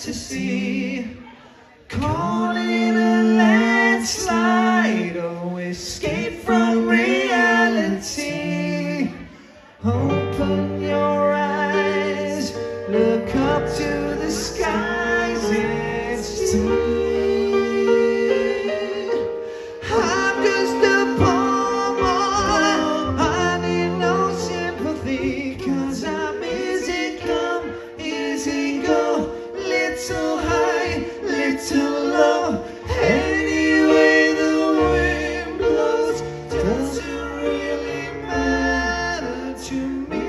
to see. Calling a landslide Oh, escape from reality. Open your eyes. Look up to the skies. It's me. I'm just a poor boy. I need no sympathy. Cause I'm easy come, easy go. to me.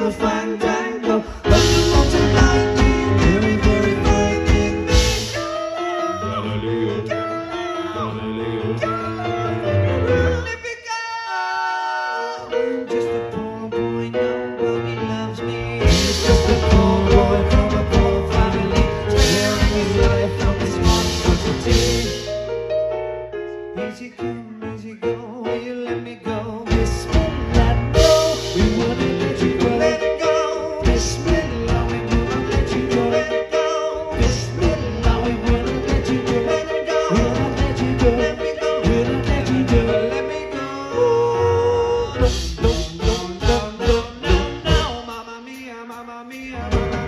The fandango Welcome on to lightning, very, very lightning. Galileo, Galileo. I'm just a poor boy, nobody loves me. I'm just a poor boy from a poor family. Sparing his life from this monstrosity Easy come me